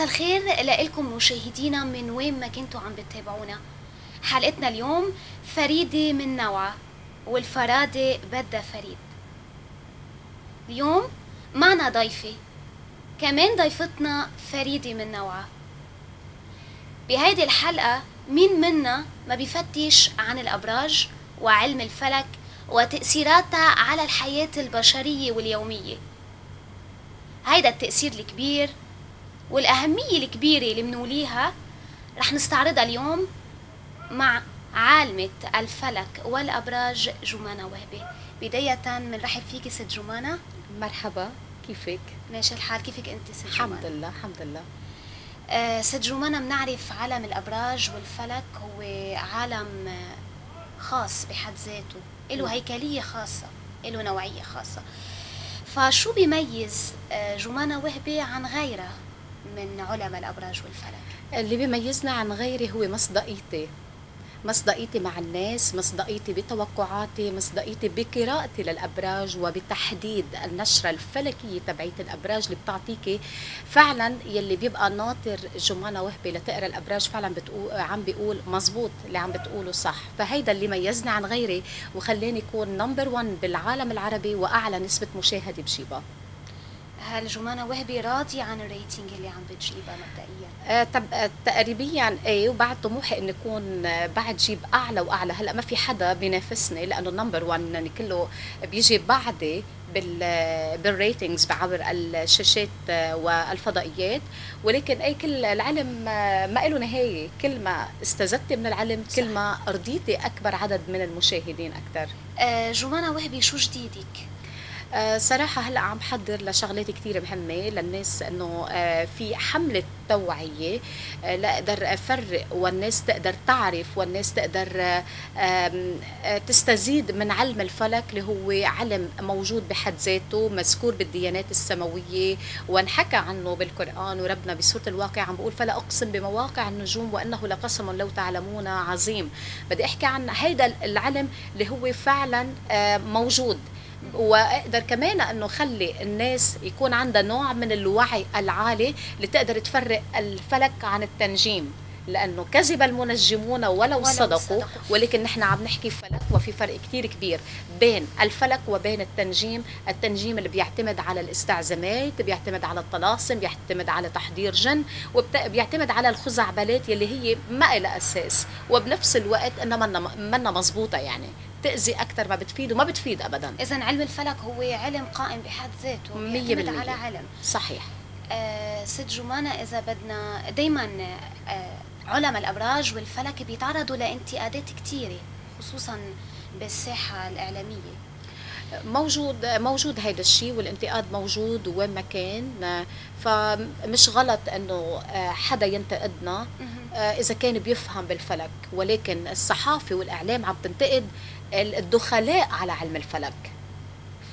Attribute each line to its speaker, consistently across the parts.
Speaker 1: مساء الخير لكم مشاهدينا من وين ما كنتوا عم بتتابعونا. حلقتنا اليوم فريدة من نوعها والفرادة بدها فريد. اليوم معنا ضيفة كمان ضيفتنا فريدة من نوعها بهيدي الحلقة مين منا ما بيفتش عن الأبراج وعلم الفلك وتأثيراتها على الحياة البشرية واليومية. هيدا التأثير الكبير والأهمية الكبيرة اللي منوليها رح نستعرضها اليوم مع عالمة الفلك والأبراج جمانة وهبي بداية بنرحب فيك ست جمانة
Speaker 2: مرحبا كيفك؟
Speaker 1: ماشي الحال كيفك أنت ست
Speaker 2: الحمد
Speaker 1: جمانة؟
Speaker 2: لله الحمد لله
Speaker 1: آه ست جمانة بنعرف عالم الأبراج والفلك هو عالم خاص بحد ذاته له. هيكلية خاصة له نوعية خاصة فشو بيميز آه، جمانة وهبي عن غيرها من علماء الأبراج والفلك؟
Speaker 2: اللي بيميزنا عن غيري هو مصداقيتي. مصداقيتي مع الناس مصداقيتي بتوقعاتي مصداقيتي بقراءتي للأبراج وبتحديد النشرة الفلكية تبعية الأبراج اللي بتعطيكي فعلا يلي بيبقى ناطر جمانة وهبي لتقرأ الأبراج فعلا بتقول عم بيقول مزبوط اللي عم بتقوله صح. فهيدا اللي ميزني عن غيري وخلاني يكون number 1 بالعالم العربي وأعلى نسبة مشاهدة بجيبها
Speaker 1: هل جمانة وهبي راضية عن ال rating اللي عم بتجيبها مبدئيا؟
Speaker 2: آه، طب آه، تقريبيا إيه وبعد طموحي اني اكون آه، بعد جيب أعلى وأعلى هلأ ما في حدا بينافسني لأنه ال number 1 يعني كله بيجي بعدي بال بال ratings بعبر الشاشات آه، والفضائيات ولكن اي كل العلم آه، ما له نهاية كل ما استزدت من العلم كل
Speaker 1: صح.
Speaker 2: ما رضيتي أكبر عدد من المشاهدين أكثر
Speaker 1: آه، جمانة وهبي شو جديدك؟
Speaker 2: آه، صراحة هلأ عم بحضر لشغلات كتير مهمة للناس إنه آه، في حملة توعية آه، لأقدر أفرق والناس تقدر تعرف والناس تقدر تستزيد من علم الفلك اللي هو علم موجود بحد ذاته مذكور بالديانات السماوية وانحكى عنه بالقرآن وربنا بسورة الواقع عم بقول فلا أقسم بمواقع النجوم وإنه لقسم لو تعلمون عظيم. بدي أحكي عن هيدا العلم اللي هو فعلا موجود. وأقدر كمان إنه خلي الناس يكون عندها نوع من الوعي العالي لتقدر تفرق الفلك عن التنجيم. لأنه كذب المنجمون ولو, صدقوا
Speaker 1: صدقوا.
Speaker 2: ولكن نحن عم نحكي فلك وفي فرق كتير كبير بين الفلك وبين التنجيم. التنجيم اللي بيعتمد على الاستعزامات بيعتمد على الطلاسم بيعتمد على تحضير جن وبيعتمد على الخزعبلات يلي هي ما لها أساس. وبنفس الوقت انها منا منا مزبوطه يعني. تأذي أكثر ما بتفيد وما بتفيد ابدا.
Speaker 1: إذا علم الفلك هو علم قائم بحد ذاته
Speaker 2: مية
Speaker 1: بيعتمد
Speaker 2: بالمية.
Speaker 1: على علم.
Speaker 2: صحيح.
Speaker 1: آه، ست جمانة إذا بدنا دايما آه، علماء الأبراج والفلك بيتعرضوا لانتقادات كتيرة خصوصا بالساحة الإعلامية.
Speaker 2: موجود موجود هيدا الشيء والانتقاد موجود وين ما كان فمش غلط إنه حدا ينتقدنا. إذا كان بيفهم بالفلك ولكن الصحافة والإعلام عم تنتقد الدخلاء على علم الفلك.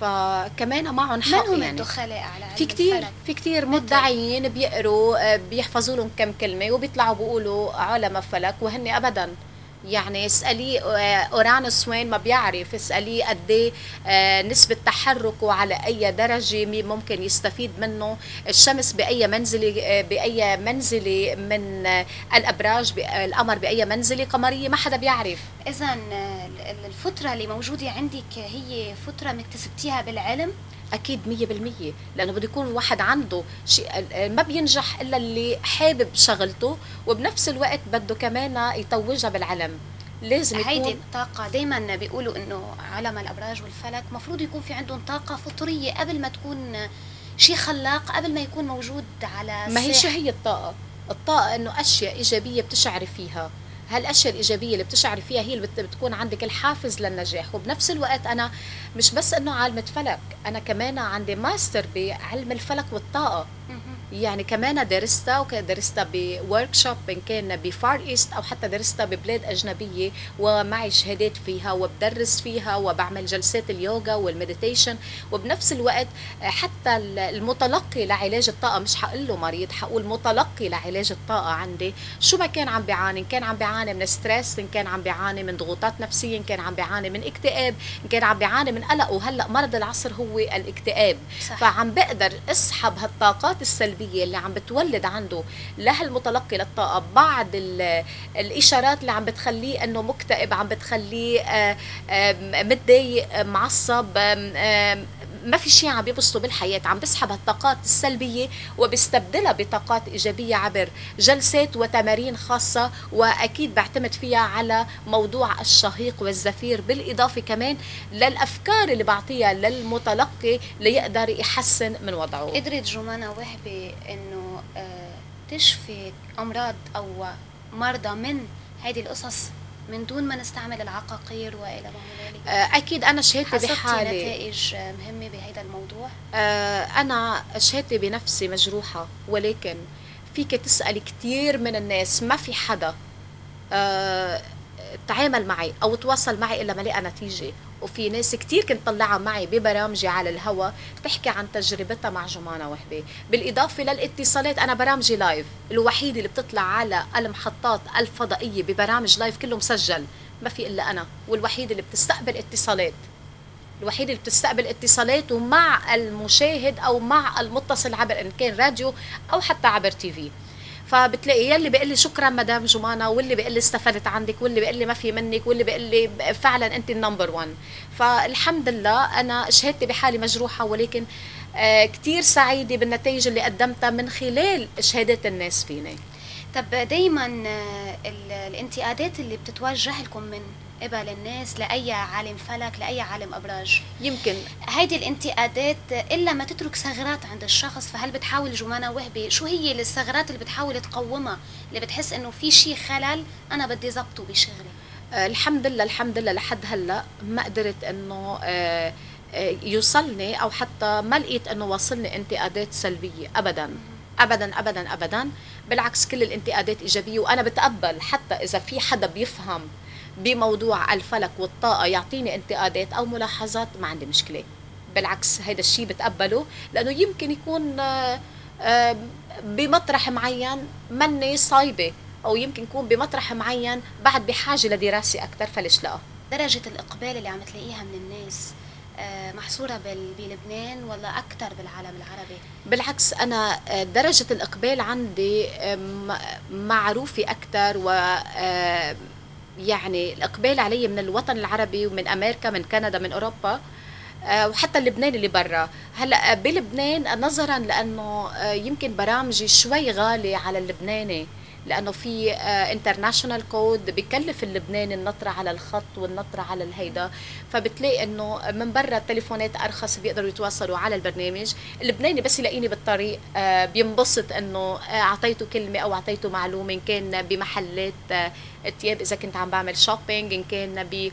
Speaker 2: فكمان معهم
Speaker 1: من
Speaker 2: حق
Speaker 1: هم
Speaker 2: يعني.
Speaker 1: الدخلاء على علم
Speaker 2: في كتير
Speaker 1: الفلك؟
Speaker 2: في كتير مدعيين بيقروا آه، بيحفظوا لهم كم كلمة وبيطلعوا بيقولوا علماء فلك وهن ابدا. يعني اساليه آه، أورانوس وين ما بيعرف اساليه قد إيه آه، نسبة تحركه على أي درجة ممكن يستفيد منه. الشمس بأي منزلة آه، بأي منزلة من الأبراج القمر بأي منزلة قمرية ما حدا بيعرف.
Speaker 1: إذا الفترة اللي موجودة عندك هي فترة مكتسبتيها بالعلم.
Speaker 2: أكيد مية بالمية لأنه بده يكون الواحد عنده شيء ما بينجح إلا اللي حابب شغلته وبنفس الوقت بده كمان يتوجها بالعلم. لازم
Speaker 1: هيدي
Speaker 2: يكون
Speaker 1: الطاقة دايما بيقولوا إنه علماء الأبراج والفلك مفروض يكون في عندهم طاقة فطرية قبل ما تكون شيء خلاق قبل ما يكون موجود على
Speaker 2: ما هي شو. هي الطاقة؟ الطاقة إنه أشياء إيجابية بتشعري فيها. هالأشياء الإيجابية اللي بتشعري فيها هي اللي بت- بتكون عندك الحافز للنجاح وبنفس الوقت أنا مش بس إنه عالمه فلك أنا كمان عندي ماستر بعلم الفلك
Speaker 1: والطاقة.
Speaker 2: يعني كمان درستها ودرستها ب workshop إن كان ب Far East أو حتى درستها ببلاد أجنبية ومعي شهادات فيها وبدرس فيها وبعمل جلسات اليوغا وال meditation. وبنفس الوقت حتى المتلقي لعلاج الطاقة مش حقول له مريض حقول متلقي لعلاج الطاقة عندي. شو ما كان عم بيعاني؟ إن كان عم بيعاني من stress إن كان عم بيعاني من ضغوطات نفسية إن كان عم بيعاني من اكتئاب إن كان عم بيعاني من قلق. وهلأ مرض العصر هو الاكتئاب.
Speaker 1: صح.
Speaker 2: فعم بقدر أسحب هالطاقات السلبية السلبية اللي عم بتولد عنده لهالمتلقي للطاقة. بعض الإشارات اللي عم بتخليه إنه مكتئب عم بتخليه آه، متضايق معصب ما في شيء عم يبسطه بالحياة عم بسحب هالطاقات السلبية وبستبدلها بطاقات إيجابية عبر جلسات وتمارين خاصة وأكيد بعتمد فيها على موضوع الشهيق والزفير بالإضافة كمان للأفكار اللي بعطيها للمتلقي ليقدر يحسن من وضعه.
Speaker 1: قدرت جمانة وهبة أنه آه، تشفي أمراض أو مرضى من هذه القصص؟ من دون ما نستعمل العقاقير وإلى ما
Speaker 2: هنالك. آه، أكيد أنا شهادتي بحالي.
Speaker 1: نتائج مهمة بهذا الموضوع؟
Speaker 2: آه، أنا شهادتي بنفسي مجروحة ولكن فيك تسألي كثير من الناس ما في حدا. آه، تعامل معي أو تواصل معي إلا ما لقى نتيجة. وفي ناس كتير كنت طلعها معي ببرامجي على الهوا تحكي عن تجربتها مع جمانة وهبي بالإضافة للاتصالات أنا برامجي live الوحيدة اللي بتطلع على المحطات الفضائية ببرامج live كله مسجل ما في إلا أنا والوحيدة اللي بتستقبل اتصالات. الوحيدة اللي بتستقبل اتصالات ومع المشاهد أو مع المتصل عبر إن كان راديو أو حتى عبر TV. فبتلاقي يلي بيقول لي شكرا مدام جمانة واللي بيقول لي استفدت عندك واللي بيقول لي ما في منك واللي بيقول لي فعلا أنت ال number 1 فالحمد لله أنا شهادتي بحالي مجروحة ولكن آه، كثير سعيدة بالنتائج اللي قدمتها من خلال شهادات الناس فيني.
Speaker 1: طب دايما آه، الانتقادات اللي بتتوجه لكم من قبل الناس لأي عالم فلك لأي عالم أبراج.
Speaker 2: يمكن.
Speaker 1: هيدي الانتقادات إلا ما تترك ثغرات عند الشخص فهل بتحاول جمانة وهبي؟ شو هي الثغرات اللي بتحاول تقومها؟ اللي بتحس إنه في شيء خلل أنا بدي ضبطه بشغلي.
Speaker 2: آه الحمد لله الحمد لله لحد هلأ ما قدرت إنه آه, آه، يوصلني أو حتى ما لقيت إنه وصلني انتقادات سلبية. ابدا. ابدا ابدا ابدا. بالعكس كل الانتقادات إيجابية وأنا بتقبل حتى إذا في حدا بيفهم بموضوع الفلك والطاقة يعطيني انتقادات أو ملاحظات؟ ما عندي مشكلة. بالعكس هذا الشيء بتقبله لأنه يمكن يكون آه، آه، بمطرح معين مني صايبة أو يمكن يكون بمطرح معين بعد بحاجة لدراسة أكثر فليش لا؟
Speaker 1: درجة الإقبال اللي عم تلاقيها من الناس آه، محصورة بلبنان ولا أكثر بالعالم العربي؟
Speaker 2: بالعكس أنا درجة الإقبال عندي معروفة أكثر و يعني الإقبال علي من الوطن العربي ومن أمريكا من كندا من أوروبا آه، وحتى اللبنان اللي برا. هلأ بلبنان نظرا لأنه آه، يمكن برامجي شوي غالي على اللبناني. لأنه في international آه، كود بكلف اللبناني النطرة على الخط والنطرة على الهيدا. فبتلاقي إنه من برا التليفونات أرخص بيقدروا يتواصلوا على البرنامج. اللبناني بس يلاقيني بالطريق بينبسط إنه أعطيته كلمة أو أعطيته معلومة إن كان بمحلات الثياب إذا كنت عم بعمل shopping إن كان ب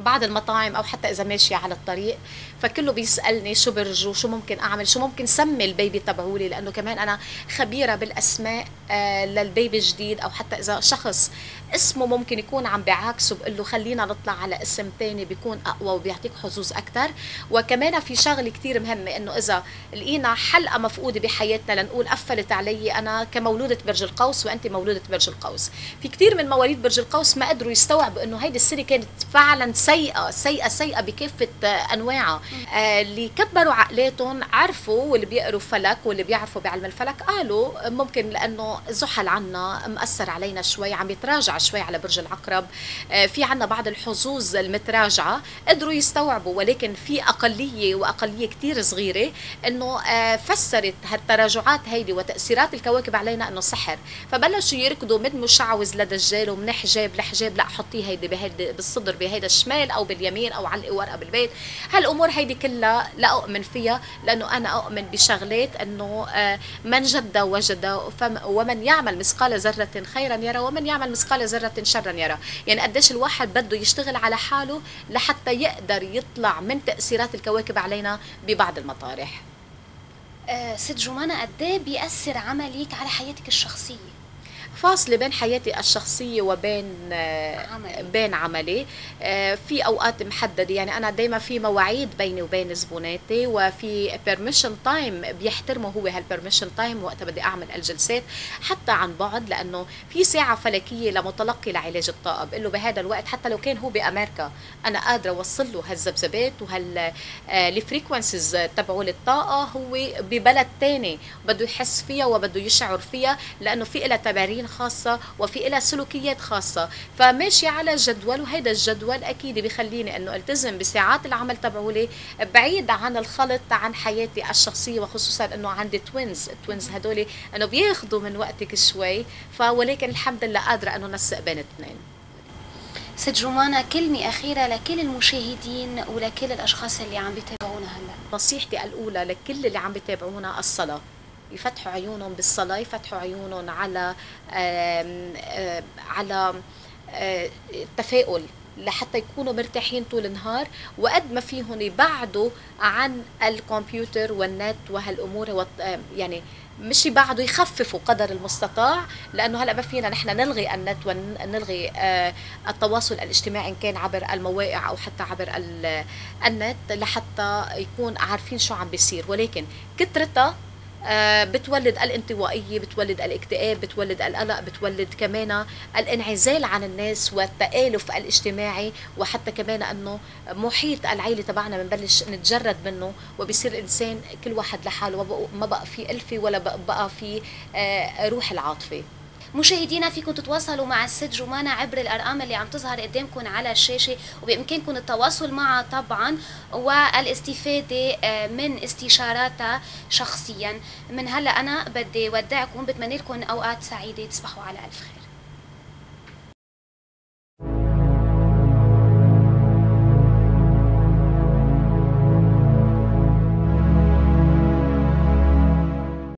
Speaker 2: بعض المطاعم أو حتى إذا ماشية على الطريق فكله بيسألني شو برجو شو ممكن أعمل شو ممكن سمي البيبي تبعولي لأنه كمان أنا خبيرة بالأسماء آه للبيبي الجديد أو حتى إذا شخص اسمه ممكن يكون عم بعاكسه بقول له خلينا نطلع على اسم ثاني بيكون أقوى وبيعطيك حظوظ أكثر وكمان في شغلة كثير مهمة إنه إذا لقينا حلقة مفقودة بحياتنا لنقول قفلت علي أنا كمولودة برج القوس وانت مولودة برج القوس. في كثير من مواليد برج القوس ما قدروا يستوعبوا إنه هيدي السنة كانت فعلا سيئة سيئة سيئة بكافة أنواعها. آه اللي كبروا عقلاتهم عرفوا واللي بيقروا فلك واللي بيعرفوا بعلم الفلك قالوا ممكن لأنه زحل عنا مأثر علينا شوي عم يتراجع شوي على برج العقرب. آه، في عنا بعض الحظوظ المتراجعة قدروا يستوعبوا ولكن في أقلية وأقلية كتير صغيرة أنه آه، فسرت هالتراجعات هيدي وتأثيرات الكواكب علينا أنه سحر. فبلشوا يركضوا من مشعوذ لدجال ومن حجاب لحجاب لا حطيه هيدي بهيدي بالصدر بهيدا الشمال. أو باليمين أو علقي ورقة بالبيت. هالأمور هيدي كلها لا أؤمن فيها لأنه أنا أؤمن بشغلات أنه آه، من جد وجد ومن يعمل مثقال ذرة خيرا يرى ومن يعمل مثقال ذرة شرا يرى. يعني قديش الواحد بده يشتغل على حاله لحتى يقدر يطلع من تأثيرات الكواكب علينا ببعض المطارح.
Speaker 1: أه ست جمانة قد إيه بيأثر عملك على حياتك الشخصية؟
Speaker 2: فاصله بين حياتي الشخصية وبين آه،
Speaker 1: عملي.
Speaker 2: بين عملي آه، في أوقات محددة يعني أنا دائما في مواعيد بيني وبين زبوناتي وفي permission time بيحترموا هو هال permission time وقتها بدي أعمل الجلسات حتى عن بعد لأنه في ساعة فلكية لمتلقي لعلاج الطاقة بقول له بهذا الوقت حتى لو كان هو بأمريكا أنا قادرة أوصل له هالذبذبات وهال ال frequencies تبعوا الطاقه هو ببلد تاني بده يحس فيها وبده يشعر فيها لأنه في لها تمارين خاصة وفي لها سلوكيات خاصة. فماشي على جدول وهيدا الجدول أكيد بخليني أنه ألتزم بساعات العمل تبعولي بعيد عن الخلط عن حياتي الشخصية وخصوصا أنه عندي twins ال twins هدول أنه بياخذوا من وقتك شوي. فولكن الحمد لله قادرة أنه نسق بين الاثنين
Speaker 1: ست جمانة كلمة أخيرة لكل المشاهدين ولكل الأشخاص اللي عم بيتابعونا هلا.
Speaker 2: نصيحتي الأولى لكل اللي عم بيتابعونا الصلاة. يفتحوا عيونهم بالصلاة يفتحوا عيونهم على على آه، التفاؤل لحتى يكونوا مرتاحين طول النهار. وقد ما فيهم يبعدوا عن الكمبيوتر والنت وهالأمور يعني مش يبعدوا يخففوا قدر المستطاع لأنه هلأ ما فينا نحن نلغي النت ونلغي آه، التواصل الاجتماعي إن كان عبر المواقع أو حتى عبر ال- النت لحتى يكون عارفين شو عم بيصير. ولكن كثرتها بتولد الانطوائية بتولد الاكتئاب بتولد القلق بتولد كمان الانعزال عن الناس والتآلف الاجتماعي وحتى كمان إنه محيط العيلة تبعنا بنبلش نتجرد منه وبصير الإنسان كل واحد لحاله ما بقى- في ألفة ولا بقى- في آه، روح العاطفة.
Speaker 1: مشاهدينا فيكم تتواصلوا مع الست جمانة عبر الأرقام اللي عم تظهر قدامكم على الشاشة وبإمكانكم التواصل معها طبعا والاستفادة آه، من استشاراتها شخصيا. من هلأ أنا بدي ودعكم بتمنى لكم أوقات سعيدة تصبحوا على ألف خير.